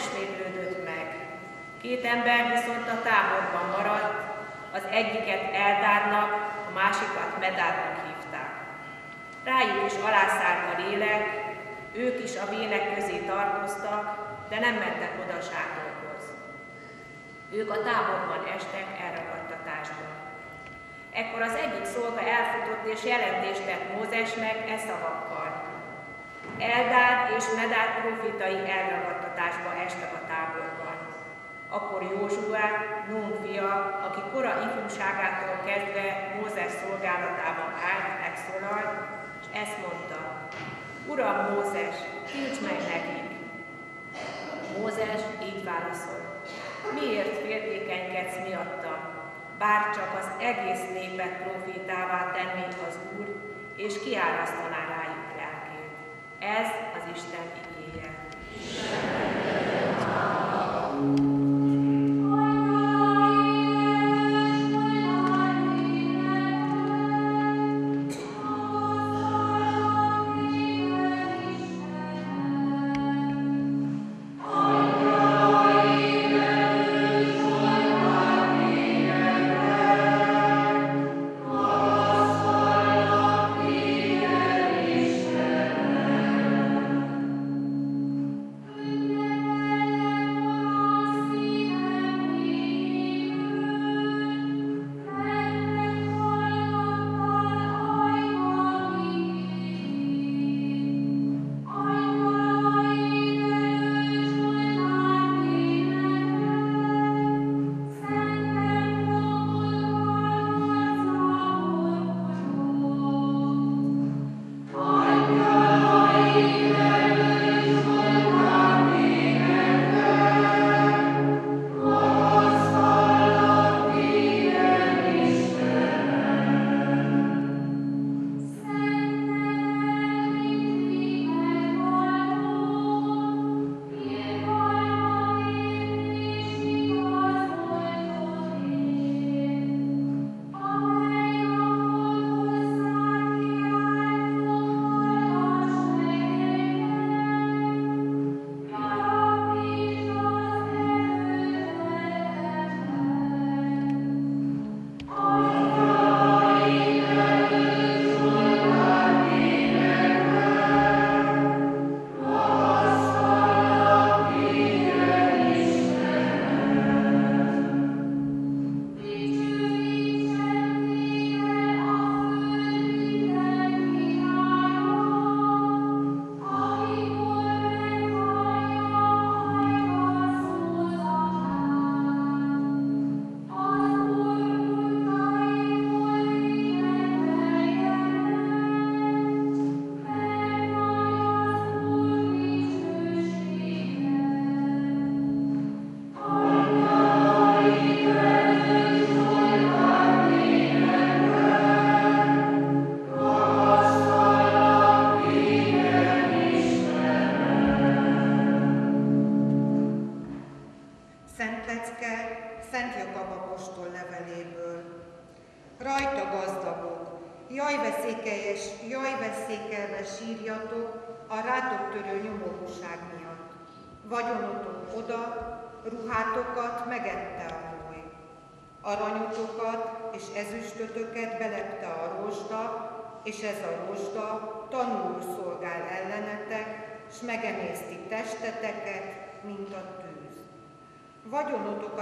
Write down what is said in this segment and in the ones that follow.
ismétlődött meg. Két ember viszont a táborban maradt, az egyiket Eldárnak, a másikat Medárnak hívták. Rájuk is alászállt a lélek, ők is a vének közé tartoztak, de nem mentek oda sátorhoz. Ők a táborban estek elragadtatásba. Ekkor az egyik szolga elfutott és jelentést tett Mózesnek e szavakkal. Eldár és Medár profitai elragadtatásba estek a táborban. Akkor Józsuá, Nun fia, aki kora ifjúságától kezdve Mózes szolgálatában állt, megszólalt, és ezt mondta, Uram Mózes, tilts meg nekik! Mózes így válaszol, miért féltékenykedsz miattam, bár csak az egész népet profétává tennék az Úr, és kiárasztaná. Ez az Isten igéje. ruhátokat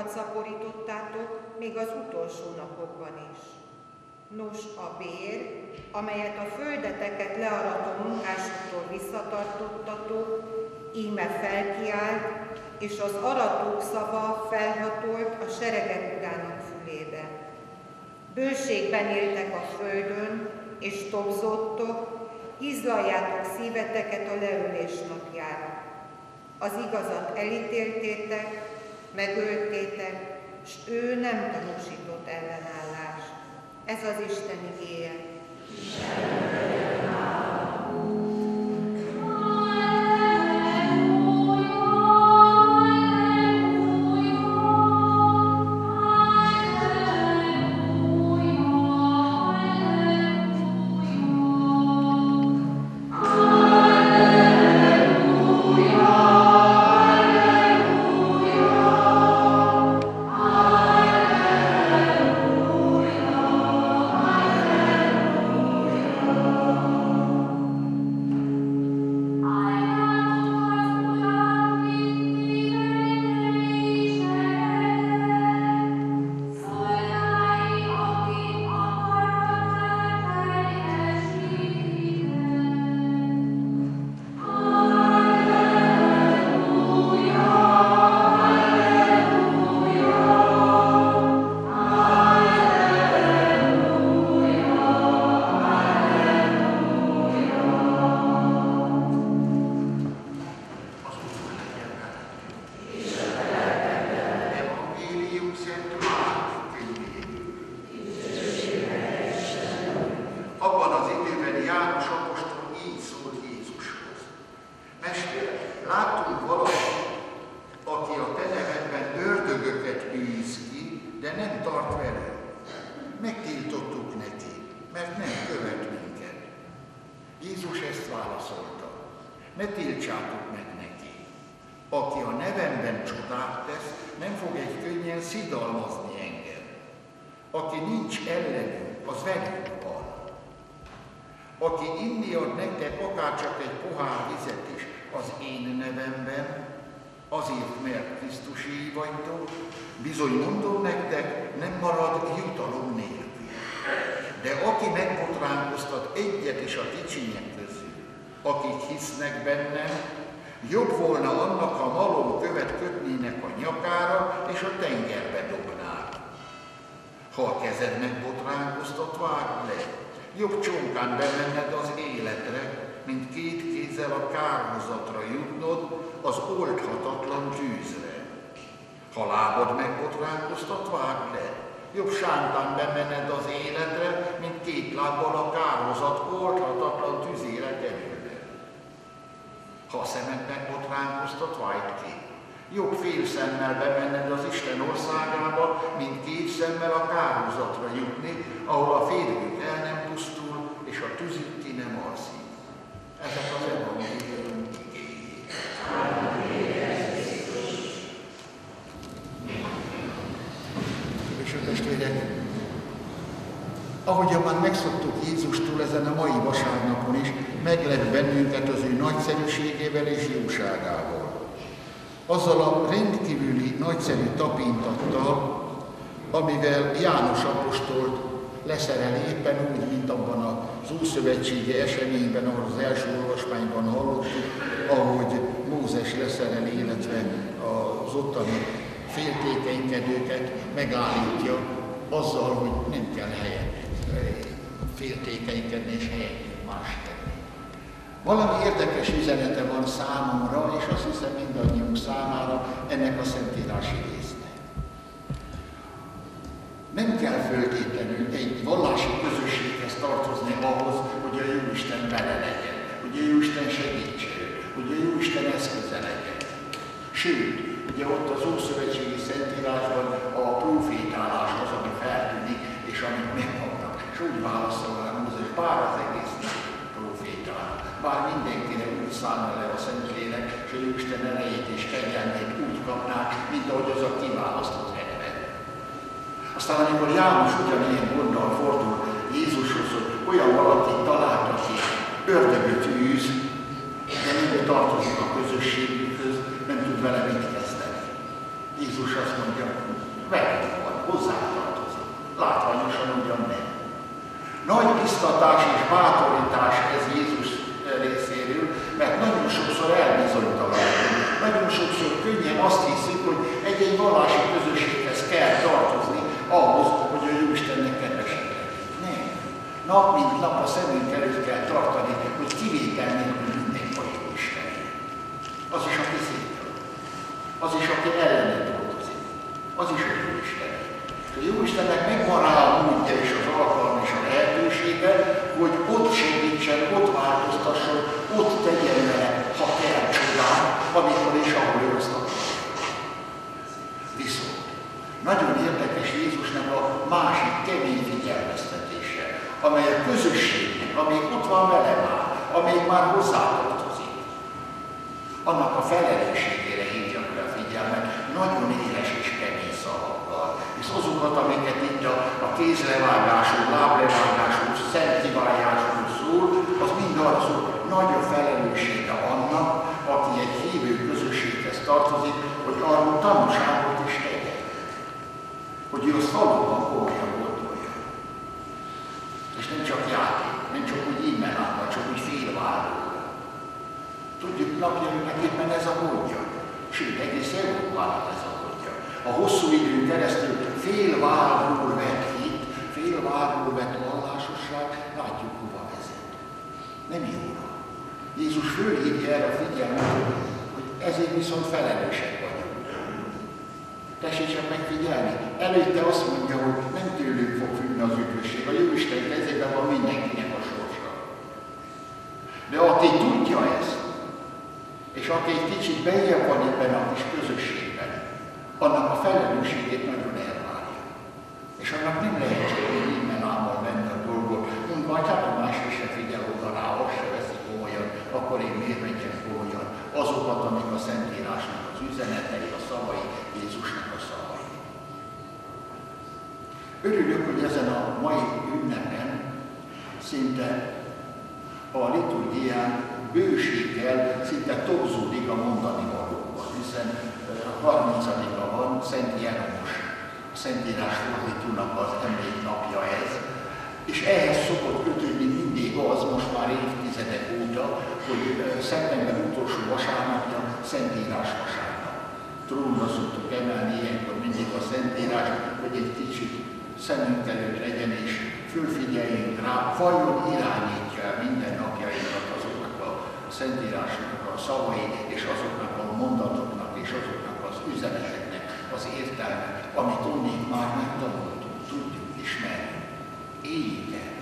Vagyonotokat szaporítottátok még az utolsó napokban is. Nos, a bér, amelyet a földeteket learató munkásoktól visszatartottatok, íme felkiált, és az aratók szava felhatolt a seregek urának fülébe. Bőségben éltek a földön, és tobzottok, izlaljátok szíveteket a leülés napjára. Az igazat elítéltétek, megöltétek, s ő nem tanúsított ellenállást. Ez az Isten igéje. Isten ne tiltsátok meg neki. Aki a nevemben csodát tesz, nem fog egy könnyen szidalmazni engem. Aki nincs ellenünk, az velünk van. Aki inni ad nektek akárcsak egy pohár vizet is az én nevemben, azért, mert Krisztusi vagytok, bizony mondom nektek, nem marad jutalom nélkül. De aki megbotránkoztat egyet is a kicsinyek között, Jobb csónkán bemenned az életre, mint két kézzel a kárhozatra jutnod az oldhatatlan tűzre. Ha lábad megbotránkoztat, vágd le. Jobb sántán bemenned az életre, mint két lábbal a kárhozat oldhatatlan tűzére. Ha a szemed megbotránkoztat, vágd ki. Jobb fél szemmel bemenned az Isten országába, mint két szemmel a kárhozatra jutni, ahol a férjük el nem pusztul, és a tűzük ki nem alszik. Ezek az evangélium És a testvérek, ahogyan már megszoktuk Jézustól ezen a mai vasárnapon is, meglep bennünket az ő nagyszerűségével és jóságával. Azzal a rendkívüli nagyszerű tapintattal, amivel János apostolt leszerel éppen úgy, mint abban az Ószövetségi eseményben, ahol az első olvasmányban hallottuk, ahogy Mózes leszerel, illetve az ottani féltékenykedőket megállítja azzal, hogy nem kell helyet féltékenykedni és helyet más valami érdekes üzenete van számomra, és azt hiszem mindannyiunk számára ennek a szentírási résznek. Nem kell föltétlenül egy vallási közösséghez tartozni ahhoz, hogy a Jóisten bele legyen, hogy a Jóisten segítsen, hogy a Jóisten eszköze legyen. Sőt, ugye ott az Ószövetségi Szentírásban a profétálás az, ami feltűnik, és amit megkapnak. És úgy válaszol rá Mózes, bár az egész bár mindenkire úgy szállna le a Szentlélek, és hogy Isten erejét és kegyelmét úgy kapnák, mint ahogy az a kiválasztott helyben. Aztán amikor János ugyanilyen gonddal fordul Jézushoz, hogy olyan valakit talált, aki ördögöt űz, de nem tartozik a közösségükhöz, nem tud vele mit kezdeni. Jézus azt mondja, veled van, hozzá tartozik. Látványosan ugyan nem. Nagy biztatás és bátorítás ez Jézus részéről, mert nagyon sokszor elbizonytalanodunk. Nagyon sokszor könnyen azt hiszük, hogy egy-egy vallási közösséghez kell tartozni ahhoz, hogy a Jóistennek kedvesek Nem. Nap mint nap a szemünk előtt kell tartani, hogy kivétel nélkül mindenki a Isten. Az is a hiszét Az is, aki ellene dolgozik. Az is a Jóisten. A Jóistennek megvan rá a módja és az alkalom és a lehetősége, hogy ott segítsen, ott változtasson, ott tegyen vele, ha kell csodán, amikor és ahol ő azt. Viszont nagyon érdekes Jézusnak a másik kemény figyelmeztetése, amely a közösségnek, amelyik ott van vele már, amelyik már hozzátartozik, annak a felelősségére hívja fel a figyelmet, nagyon éles és kemény szavakkal. És azokat, amiket itt a, a kézlevágású, láblevágású, szent kiválású szól, az mind arra szól, nagy a felelőssége annak, aki egy hívő közösséghez tartozik, hogy arról tanúságot is tegye. Hogy ő azt valóban komolyan gondolja. És nem csak játék, nem csak úgy immenában, csak úgy félváról. Tudjuk, napjainknak éppen ez a módja. Sőt, egész Európának ez a módja. A hosszú időn keresztül félvárról vett hit, félvárról vett vezet. Nem jóra. Jézus fölhívja erre a figyelmet, hogy ezért viszont felelősek vagyunk. Tessék csak megfigyelni. Előtte azt mondja, hogy nem tőlük fog függni az üdvösség. A Jóisten kezében van mindenkinek a sorsa. De aki tudja ezt, és aki egy kicsit bejebb van ebben a kis közösségben, annak a felelősségét nagyon elvárja. És annak nem lehet csak egy innen álmal menni a dolgot, mondjuk majd hát a másik se figyel oda rá, azt se veszi komolyan, akkor én miért megyek komolyan azokat, amik a Szentírásnak az üzenetei, a szavai, Jézusnak a szavai. Örülök, hogy ezen a mai ünnepen szinte a liturgián bőséggel szinte tobzódik a mondani valóban, hiszen 30-a van Szent Jeromos, a Szentírás fordítónak az emléknapja ez, és ehhez szokott kötődni mindig az, most már évtizedek óta, hogy szeptember utolsó vasárnapja Szentírás vasárnap. Trónra szoktuk emelni ilyenkor mindig a Szentírás, hogy egy kicsit szemünk előtt legyen, és fölfigyeljünk rá, vajon irányítja el minden napjainkat azoknak a Szentírásnak a szavai, és azoknak a mondatoknak, és azoknak az üzeneteknek az értelme, amit onnék már megtanultunk, tudjuk, ismerjük. Éljük el.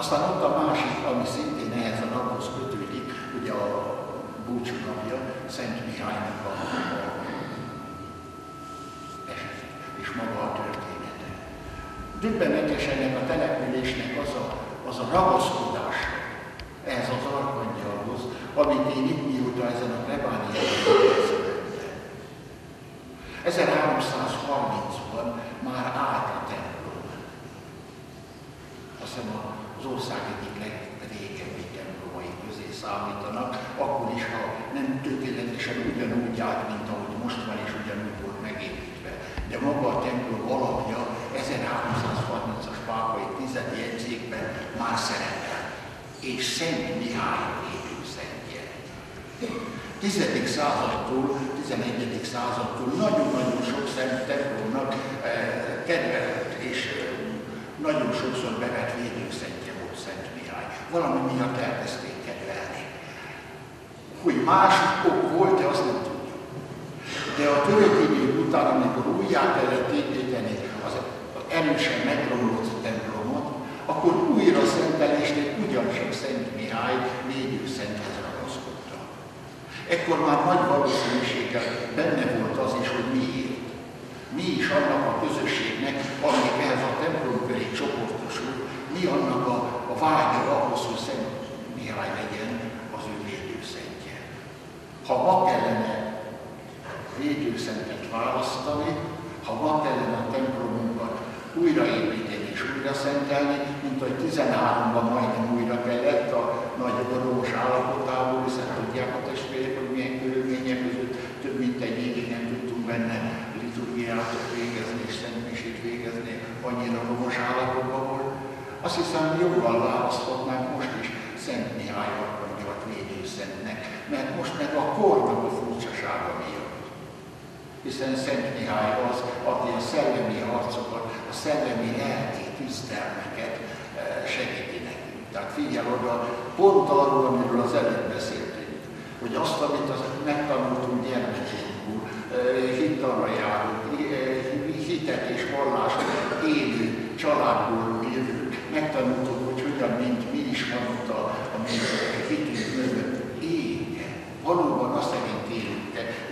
Aztán ott a másik, ami szintén ehhez a naphoz kötődik, ugye a búcsú napja, Szent Mihálynak a, eset, és maga a története. Döbbenetes ennek a településnek az a, az a ragaszkodás ehhez az arkangyalhoz, amit én itt mióta ezen a plebáni 1330-ban már állt a templom. Azt hiszem az ország egyik legrégebbi templomai közé számítanak, akkor is, ha nem tökéletesen ugyanúgy állt, mint ahogy most van, és ugyanúgy volt megépítve. De maga a templom alapja 1330-as pápai tizedi jegyzékben már szerepel. És Szent Mihály szentje. 10. századtól, 11. századtól nagyon-nagyon sok szent templomnak eh, kedvelt és eh, nagyon sokszor bevett védőszentje volt Szent Mihály. Valami miatt elkezdték. Hogy más ok volt-e, azt nem tudjuk. De a török után, amikor újjá kellett építeni az erősen megromlott templomot, akkor újra szentelésnek ugyancsak Szent Mihály védőszenthez ragaszkodta. Ekkor már nagy valószínűséggel benne volt az is, hogy miért. Mi is annak a közösségnek, amelyik ehhez a templom köré csoportosul, mi annak a, a vágya ahhoz, hogy Szent Mihály legyen az. Ha ma kellene védőszentet választani, ha ma kellene a templomunkat újraépíteni és újra szentelni, mint hogy 13-ban majdnem újra kellett a nagy orvos állapotából, hiszen tudják a testvérek, hogy milyen körülmények között több mint egy évig nem tudtunk benne liturgiát végezni és szentmisét végezni, annyira romos állapotban volt. Azt hiszem, jobban választhatnánk most is Szent Mihály Arkangyalt védőszentnek, mert most meg a kornak a furcsasága miatt hiszen Szent Mihály az, aki a szellemi harcokat, a szellemi lelki küzdelmeket eh, segíti nekünk. Tehát figyel oda, pont arról, amiről az előbb beszéltünk, hogy azt, amit az megtanultunk gyermekkorunkból, hittanra járunk, hitet és vallást élő családból jövünk, megtanultuk, hogy hogyan, mint mi is van ott a, a mi hitünk mögött. Ége, valóban azt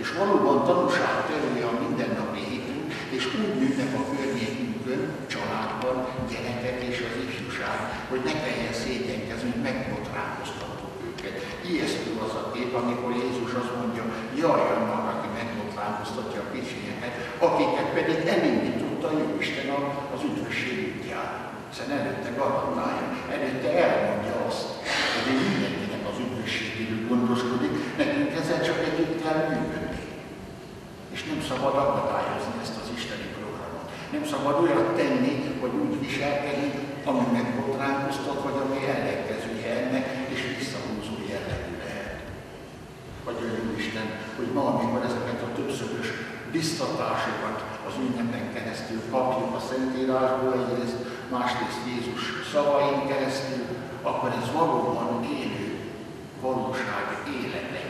és valóban tanúság terülje a mindennapi hitünk, és úgy nőnek a környékünkön, családban, gyerekek és az ifjúság, hogy ne kelljen szégyenkezni, hogy megbotránkoztattuk őket. Ijesztő az a kép, amikor Jézus azt mondja, jaj annak, aki megbotránkoztatja a kicsinyeket, akiket pedig elindította a Isten az üdvösség útjára. Hiszen előtte garantálja, előtte elmondja azt, hogy ő mindenkinek az üdvösségéről gondoskodik, nekünk ezzel csak együtt kell működni. És nem szabad akadályozni ezt az isteni programot. Nem szabad olyat tenni, hogy úgy viselkedünk, ami megbotránkoztat, vagy ami ellenkezője ennek, és visszahúzó jellegű lehet. Vagy Isten, hogy ma, amikor ezeket a többszörös biztatásokat az ünnepen keresztül kapjuk a Szentírásból, egyrészt, másrészt Jézus szavain keresztül, akkor ez valóban élő valóság élet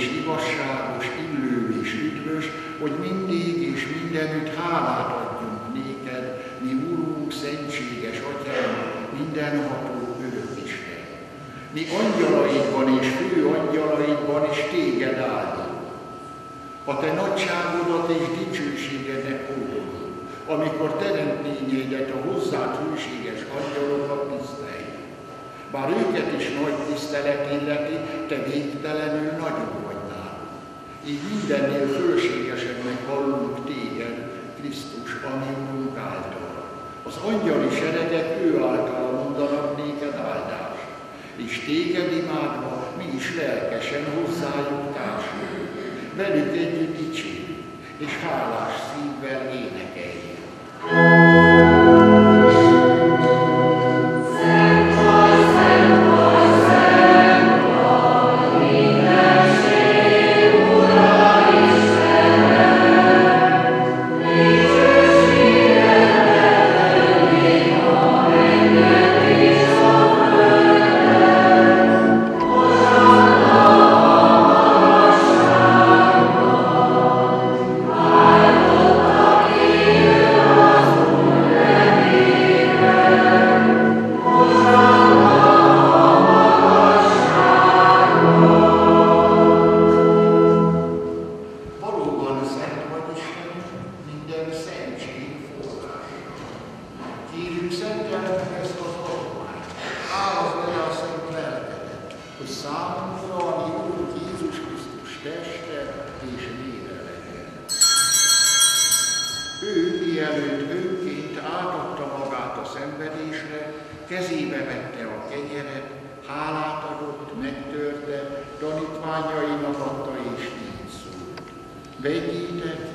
és igazságos, illő és üdvös, hogy mindig és mindenütt hálát adjunk néked, mi úrunk szentséges Atyám, mindenható örök Isten. Mi angyalaidban és fő angyalaidban is téged áldunk. A te nagyságodat és dicsőségednek hódolunk, amikor teremtményeidet a hozzád hűséges angyalokat tiszteljük. Bár őket is nagy tisztelet illeti, te végtelenül nagyobb így mindennél fölségesebbnek vallunk téged, Krisztus, ami által. Az angyali seregek ő által mondanak néked áldást, és téged imádva mi is lelkesen hozzájuk társulunk. Velük együtt dicsérünk, és hálás szívvel énekeljük. Baby.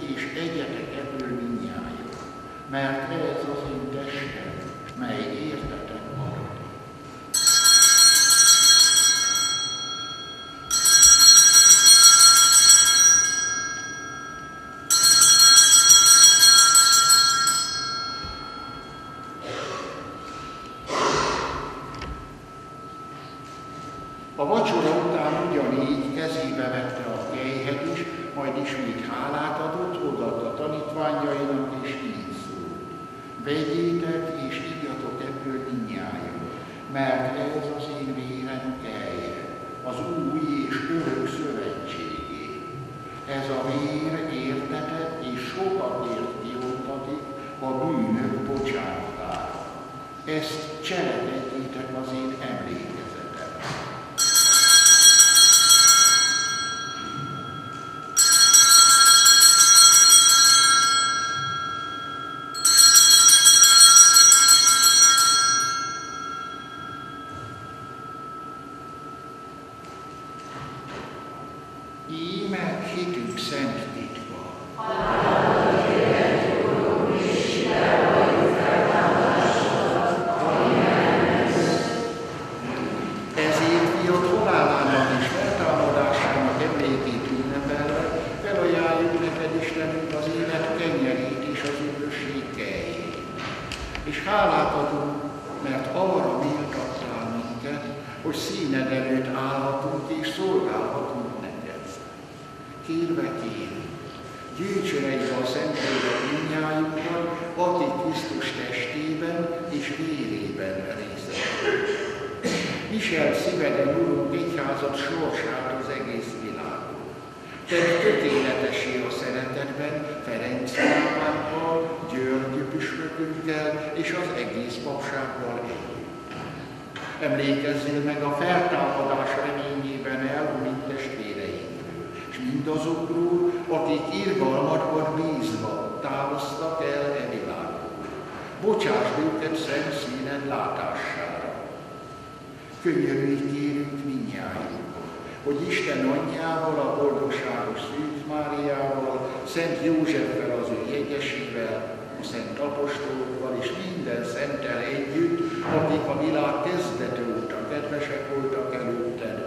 Akik a világ kezdete óta kedvesek voltak előtted,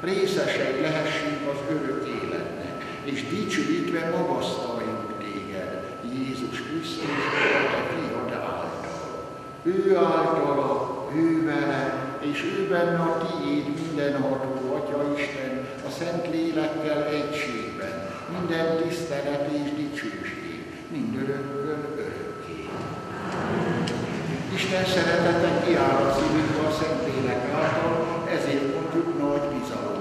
részesei lehessünk az örök életnek, és dicsőítve magasztaljunk téged, Jézus Krisztus, a te fiad által. Ő általa, ő vele, és ő benne a tiéd mindenható Atya Isten, a Szent Lélekkel egységben, minden tisztelet és dicsőség, mindörökkön örökké. Isten szeretete kiáll a szívünkbe a Szent Lélek által, ezért mondjuk nagy bizalommal.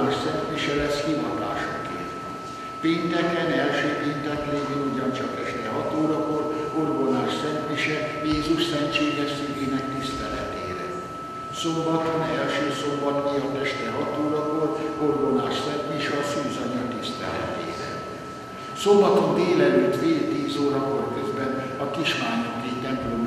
Orgonás szentmise lesz hivatásokért. Pénteken, első péntek lévén ugyancsak este 6 órakor, orgonás szentmise Jézus szentséges szívének tiszteletére. Szombaton, első szombat miatt este 6 órakor, orgonás szentmise a szűzanya tiszteletére. Szombaton délelőtt fél tíz órakor közben a Kismányoki templomnak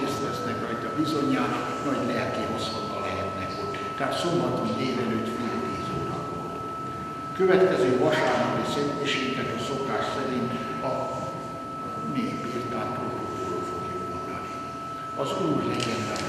részt vesznek rajta bizonyára, nagy lelki hosszonta lehetnek ott. Tehát szombaton délelőtt fél tíz órakor. Következő vasárnapi szentmiséket a szokás szerint a még birtán protokolló fogjuk mondani. Az Úr legyen vele.